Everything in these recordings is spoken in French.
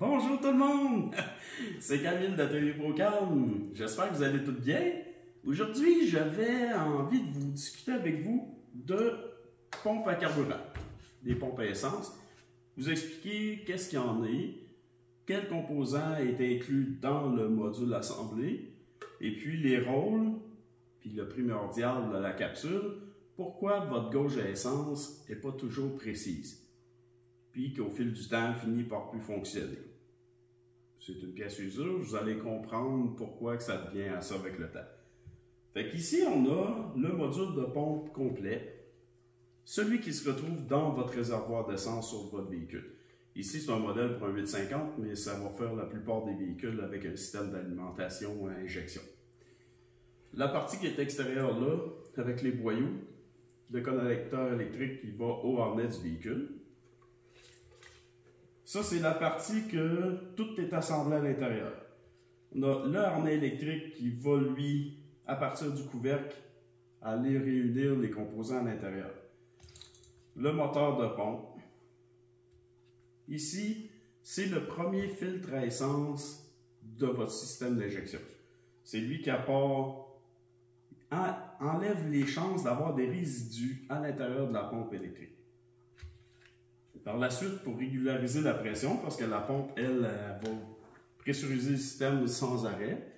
Bonjour tout le monde! C'est Camille d'Atelier Procam. J'espère que vous allez tous bien. Aujourd'hui, j'avais envie de vous discuter avec vous de pompes à carburant, des pompes à essence. Vous expliquer qu'est-ce qu'il y en est, quels composants est inclus dans le module assemblé, et puis les rôles, puis le primordial de la capsule, pourquoi votre gauche à essence n'est pas toujours précise, puis qu'au fil du temps finit par plus fonctionner c'est une pièce usure, vous allez comprendre pourquoi que ça devient à ça avec le temps. Fait qu'ici, on a le module de pompe complet, celui qui se retrouve dans votre réservoir d'essence sur votre véhicule. Ici, c'est un modèle pour un 850, mais ça va faire la plupart des véhicules avec un système d'alimentation à injection. La partie qui est extérieure là, avec les boyaux, le connecteur électrique qui va au harnais du véhicule. Ça, c'est la partie que tout est assemblé à l'intérieur. On a le harnais électrique qui va, lui, à partir du couvercle, aller réunir les composants à l'intérieur. Le moteur de pompe. Ici, c'est le premier filtre à essence de votre système d'injection. C'est lui qui apporte, enlève les chances d'avoir des résidus à l'intérieur de la pompe électrique. Par la suite, pour régulariser la pression, parce que la pompe, elle, va pressuriser le système sans arrêt,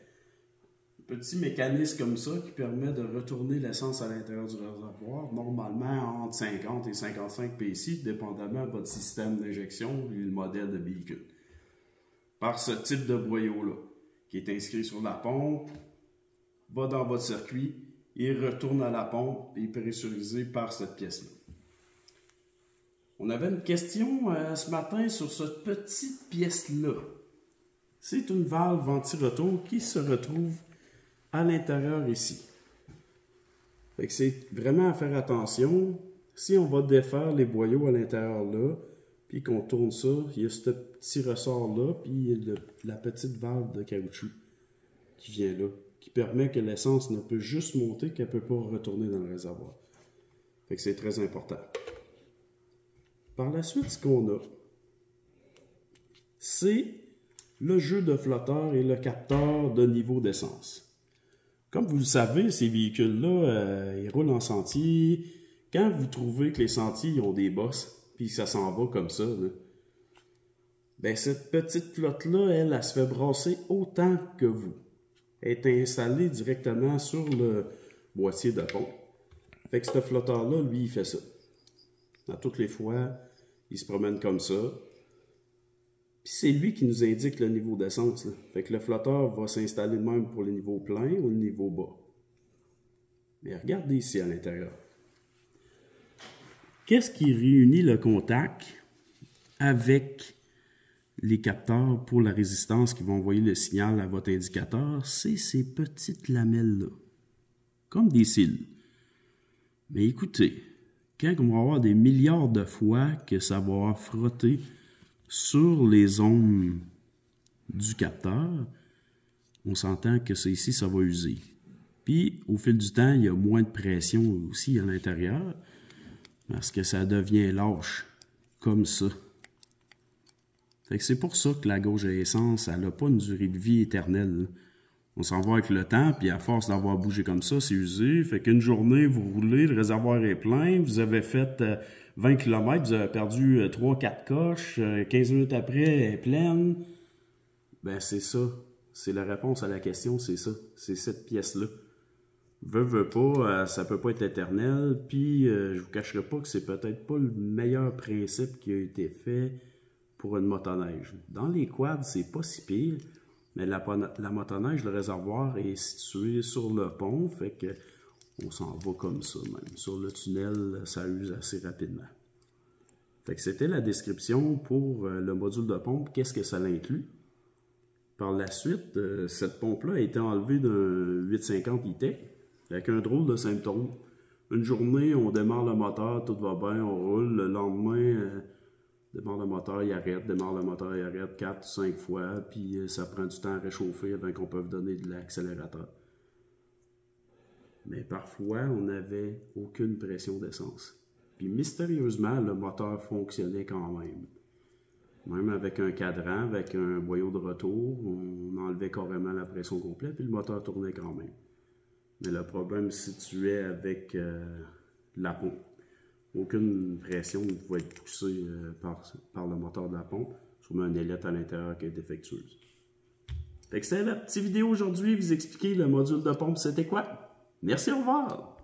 petit mécanisme comme ça qui permet de retourner l'essence à l'intérieur du réservoir, normalement entre 50 et 55 PSI, dépendamment de votre système d'injection et le modèle de véhicule. Par ce type de boyau-là, qui est inscrit sur la pompe, va dans votre circuit et retourne à la pompe et est pressurisé par cette pièce-là. On avait une question euh, ce matin sur cette petite pièce-là. C'est une valve anti-retour qui se retrouve à l'intérieur ici. c'est vraiment à faire attention. Si on va défaire les boyaux à l'intérieur là, puis qu'on tourne ça, il y a ce petit ressort-là, puis la petite valve de caoutchouc qui vient là, qui permet que l'essence ne peut juste monter, qu'elle ne peut pas retourner dans le réservoir. c'est très important. Par la suite, ce qu'on a, c'est le jeu de flotteur et le capteur de niveau d'essence. Comme vous le savez, ces véhicules-là, euh, ils roulent en sentier. Quand vous trouvez que les sentiers ont des bosses, puis ça s'en va comme ça, ben cette petite flotte-là, elle, elle, se fait brasser autant que vous. Elle est installée directement sur le boîtier de pompe. Fait que ce flotteur-là, lui, il fait ça. À toutes les fois, il se promène comme ça. Puis c'est lui qui nous indique le niveau d'essence. Fait que le flotteur va s'installer de même pour le niveau plein ou le niveau bas. Mais regardez ici à l'intérieur. Qu'est-ce qui réunit le contact avec les capteurs pour la résistance qui vont envoyer le signal à votre indicateur? C'est ces petites lamelles-là, comme des cils. Mais écoutez, quand on va avoir des milliards de fois que ça va frotter sur les ondes du capteur, on s'entend que c'est ici, ça va user. Puis, au fil du temps, il y a moins de pression aussi à l'intérieur, parce que ça devient lâche, comme ça. c'est pour ça que la gauche à essence, elle n'a pas une durée de vie éternelle. On s'en va avec le temps, puis à force d'avoir bougé comme ça, c'est usé. Fait qu'une journée, vous roulez, le réservoir est plein, vous avez fait 20 euh, km, vous avez perdu 3-4 euh, coches, 15 euh, minutes après, elle est pleine. Ben, c'est ça. C'est la réponse à la question, c'est ça. C'est cette pièce-là. Veux, veux pas, ça peut pas être éternel, puis je vous cacherai pas que c'est peut-être pas le meilleur principe qui a été fait pour une motoneige. Dans les quads, c'est pas si pire, mais la, motoneige, le réservoir est situé sur le pont, fait que on s'en va comme ça même. Sur le tunnel, ça use assez rapidement. Fait que c'était la description pour euh, le module de pompe, qu'est-ce que ça l'inclut. Par la suite, euh, cette pompe-là a été enlevée d'un 850 e avec un drôle de symptôme. Une journée, on démarre le moteur, tout va bien, on roule. Le lendemain, euh, démarre le moteur, il arrête, démarre le moteur, il arrête 4 ou 5 fois, puis euh, ça prend du temps à réchauffer avant qu'on puisse donner de l'accélérateur. Mais parfois, on n'avait aucune pression d'essence. Puis mystérieusement, le moteur fonctionnait quand même. Même avec un cadran, avec un boyau de retour, on enlevait carrément la pression complète, puis le moteur tournait quand même. Mais le problème se situait avec euh, la pompe. Aucune pression ne pouvait être poussée euh, par, par, le moteur de la pompe, sur un ailette à l'intérieur qui est défectueuse. Fait la petite vidéo aujourd'hui, vous expliquer le module de pompe c'était quoi? Merci, au revoir!